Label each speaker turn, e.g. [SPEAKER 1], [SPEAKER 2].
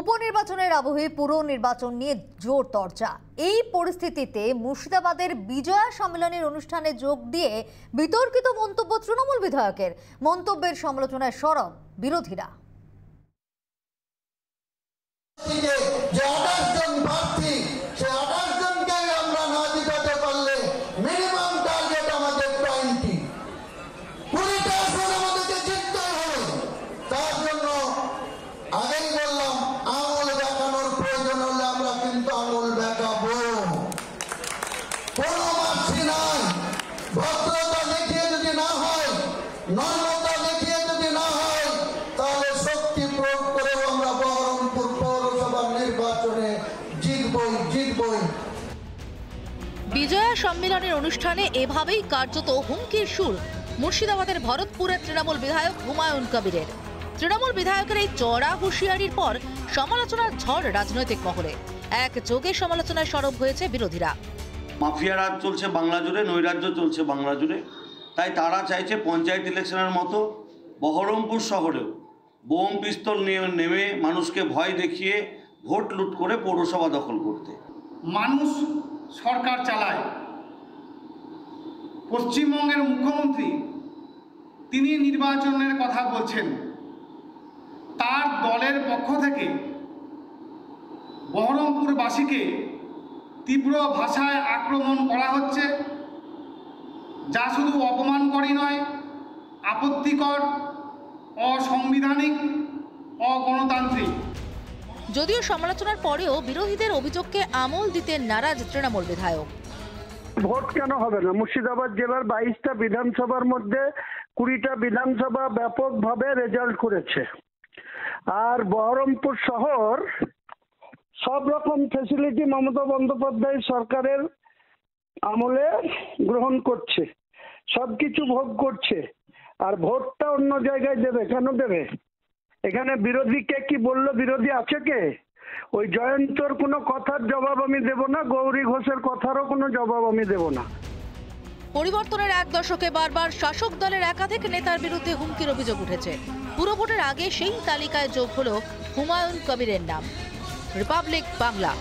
[SPEAKER 1] উপনির্বাচনের আবহে পুর নির্বাচন নিয়ে জোর চর্চা এই পরিস্থিতিতে মুর্শিদাবাদের বিজয়া সম্মেলনের অনুষ্ঠানে যোগ দিয়ে বিতর্কিত মন্তব্য তৃণমূল বিধায়কের। মন্তব্যের সমালোচনায় সরব বিরোধীরা।
[SPEAKER 2] নম্রতা দেখিয়ে যদি না হয় তাহলে শক্তি প্রয়োগ করেও আমরা বহরমপুর পৌরসভার নির্বাচনে জিতবই জিতবই।
[SPEAKER 3] বিজয়া সম্মেলনের অনুষ্ঠানে এভাবেই কার্যত হুমকির সুর। মুর্শিদাবাদের ভরতপুরের তৃণমূল বিধায়ক হুমায়ুন কবিরের। তৃণমূল বিধায়কের এই চড়া হুঁশিয়ারির পর সমালোচনার ঝড় রাজনৈতিক মহলে। এক যোগে সমালোচনায় সরব হয়েছে বিরোধীরা।
[SPEAKER 4] মাফিয়া রাজ চলছে বাংলা জুড়ে নৈরাজ্য চলছে বাংলা জুড়ে। তাই তারা চাইছে পঞ্চায়েত ইলেকশনের মতো বহরমপুর শহরেও বোম পিস্তল নিয়ে নেমে মানুষকে ভয় দেখিয়ে ভোট লুট করে পৌরসভা দখল করতে।
[SPEAKER 5] মানুষ সরকার চালায়। পশ্চিমবঙ্গের মুখ্যমন্ত্রী তিনি নির্বাচনের কথা বলছেন। তার দলের পক্ষ থেকে বহরমপুরবাসীকে তীব্র ভাষায় আক্রমণ করা হচ্ছে। যা শুধু অপমানকরই নয় আপত্তিকর অসাংবিধানিক অগণতান্ত্রিক।
[SPEAKER 3] যদিও সমালোচনার পরেও বিরোধীদের অভিযোগকে আমল দিতে নারাজ তৃণমূল বিধায়ক।
[SPEAKER 6] ভোট কেন হবে না? মুর্শিদাবাদ জেলার বাইশটা বিধানসভার মধ্যে কুড়িটা বিধানসভা ব্যাপকভাবে রেজাল্ট করেছে। আর বহরমপুর শহর সব রকম ফেসিলিটি মমতা বন্দ্যোপাধ্যায় সরকারের আমলে গ্রহণ করছে। সবকিছু ভোগ করছে। আর ভোটটা অন্য জায়গায় দেবে, কেন দেবে? এখানে বিরোধী কে কি বলল? বিরোধী আছে কে? ওই জয়ন্তর কোনো কথার জবাব আমি দেব না, গৌরী ঘোষের কথারও কোনো জবাব আমি দেব না।
[SPEAKER 3] পরিবর্তনের এক দশকে বারবার শাসক দলের একাধিক নেতার বিরুদ্ধে হুমকির অভিযোগ উঠেছে। পুরো ভোটের আগে সেই তালিকায় যোগ হলো হুমায়ুন কবিরের নাম। রিপাবলিক বাংলা।